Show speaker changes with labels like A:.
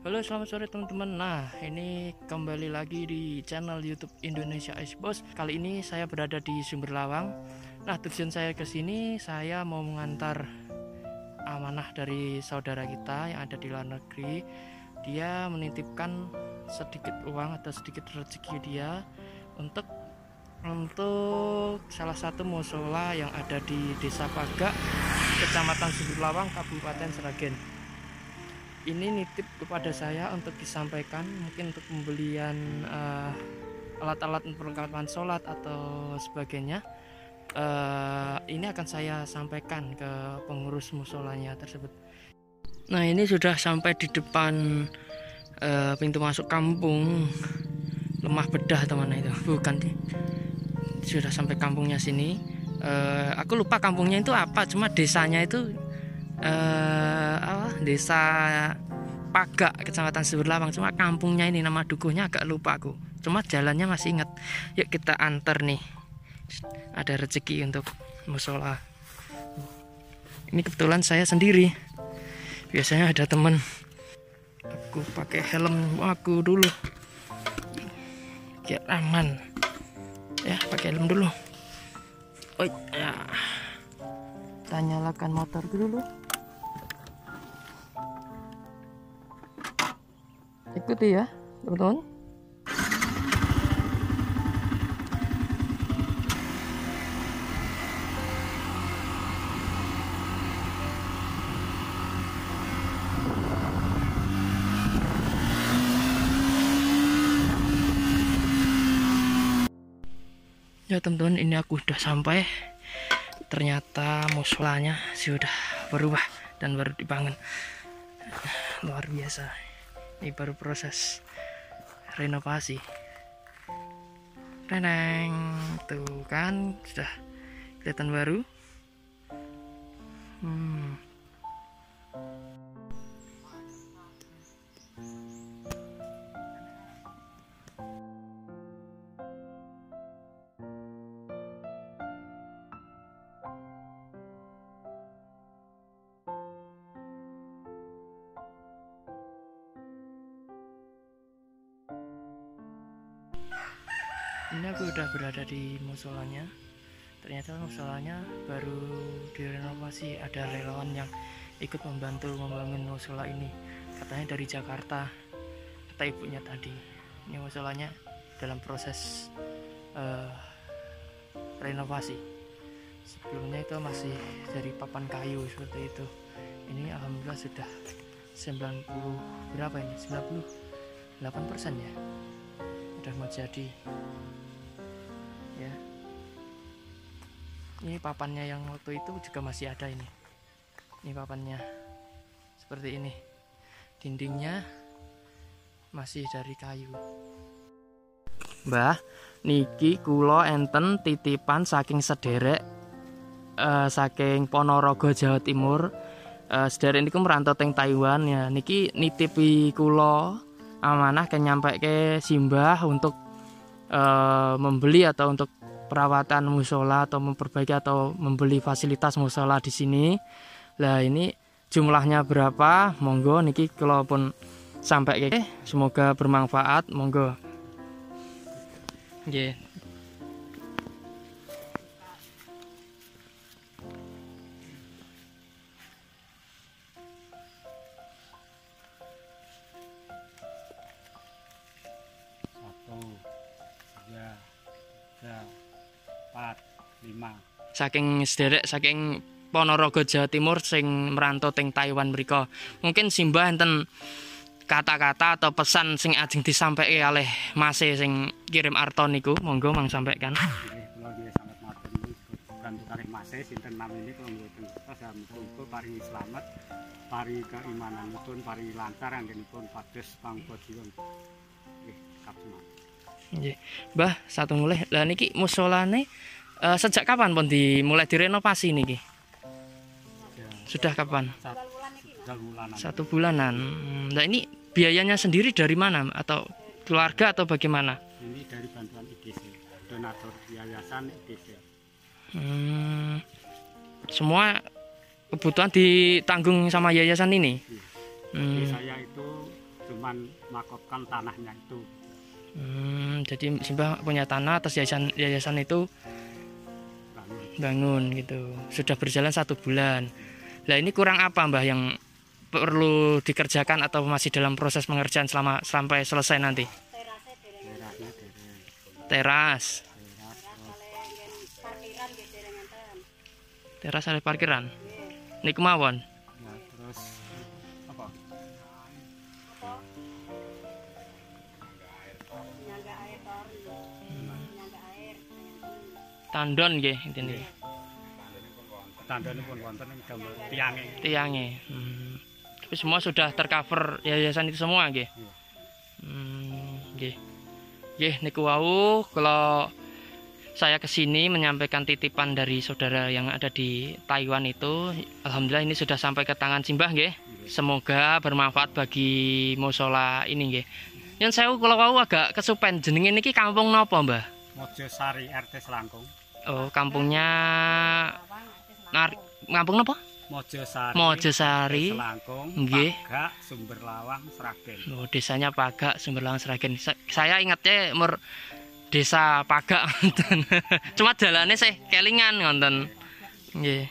A: Halo selamat sore teman-teman. Nah ini kembali lagi di channel youtube Indonesia Ice Boss. Kali ini saya berada di Sumber Lawang. Nah tujuan saya ke sini saya mau mengantar amanah dari saudara kita yang ada di luar negeri. Dia menitipkan sedikit uang atau sedikit rezeki dia Untuk untuk salah satu musola yang ada di Desa Pagak Kecamatan Sumber Lawang Kabupaten Seragen ini nitip kepada saya untuk disampaikan mungkin untuk pembelian uh, alat-alat perlengkapan sholat atau sebagainya. Uh, ini akan saya sampaikan ke pengurus musolanya tersebut. Nah ini sudah sampai di depan uh, pintu masuk kampung. Lemah bedah teman itu. Bukan sudah sampai kampungnya sini. Uh, aku lupa kampungnya itu apa cuma desanya itu uh, apa? Desa Pagak kecamatan Seberlawang cuma kampungnya ini nama dukuhnya agak lupa aku. Cuma jalannya masih ingat. Yuk kita antar nih. Ada rezeki untuk musola. Ini kebetulan saya sendiri. Biasanya ada temen. Aku pakai helm aku dulu. Biar aman. Ya pakai helm dulu. Oh ya. Kita nyalakan motor dulu ikuti ya teman-teman. Ya teman-teman ini aku udah sampai. Ternyata musolanya sudah berubah dan baru dibangun. Luar biasa ini baru proses renovasi Neneng tuh kan sudah kelihatan baru hmm. Ini aku udah berada di musolanya. Ternyata musolanya baru direnovasi ada relawan yang ikut membantu membangun musola ini. Katanya dari Jakarta kata ibunya tadi. Ini musolanya dalam proses uh, renovasi. Sebelumnya itu masih dari papan kayu seperti itu. Ini alhamdulillah sudah 90 berapa ini? 98 persen ya? Udah mau jadi ini papannya yang waktu itu juga masih ada ini. Ini papannya. Seperti ini. Dindingnya masih dari kayu. Mbah niki kulo enten titipan saking sederek uh, saking Ponorogo Jawa Timur. Uh, sederek niku merantau teng Taiwan ya. Niki nitipi kulo amanah ke nyampe ke simbah untuk uh, membeli atau untuk perawatan musola atau memperbaiki atau membeli fasilitas musola di sini. Lah ini jumlahnya berapa? Monggo niki kalaupun sampai ke semoga bermanfaat. Monggo. Yeah. Saking sederek saking Ponorogo Jawa Timur sing merantau teng Taiwan mereka mungkin simbah enten kata-kata atau pesan sing ajeng disampaikan oleh Mas sing kirim arto niku. Monggo mang sampaikan. Sinten namine kula mboten saya muga paringi selamat paringi keimananipun paringi lancar anggenipun pados pangko jiwa nggih kapseman nggih. Mbah satu mulai lah niki musolane Uh, sejak kapan pun dimulai direnovasi nih? Sudah kapan? Satu bulanan. Nah ini biayanya sendiri dari mana atau keluarga atau bagaimana? Ini dari bantuan IDC, donatur yayasan IDC. Hmm, semua kebutuhan ditanggung sama yayasan ini. Iya. Hmm. saya itu
B: cuman makopkan tanahnya itu
A: Hmm, jadi Simbah punya tanah atas yayasan yayasan itu
B: bangun
A: gitu. Sudah berjalan satu bulan. Lah ini kurang apa Mbah yang perlu dikerjakan atau masih dalam proses pengerjaan selama sampai selesai nanti? Teras,
B: teras
A: ada parkiran. Ini. Tandon nggih intine.
B: tandanya pun wonten ing gambar tiange
A: Tiange. Hmm. Tapi semua sudah tercover yayasan itu semua nggih.
B: Iya.
A: Hmm, nggih. Nggih niku wau kalau saya ke sini menyampaikan titipan dari saudara yang ada di Taiwan itu, alhamdulillah ini sudah sampai ke tangan Simbah nggih. Semoga bermanfaat bagi musola ini nggih. Yang saya kalau wau agak kesupen jenenge niki kampung napa, Mbah?
B: Mojosari RT Selangkung
A: Oh, kampungnya Nar kampung napa?
B: Mojosari
A: Mojosari.
B: Selangkung
A: Nggih.
B: Pagak Sumber Lawang Sragen
A: Oh, desanya Pagak Sumberlang Sragen. Sa- Saya ingatnya mur desa Pagak ngoten. Cuma jalannya sih kelingan ngoten. Nggih.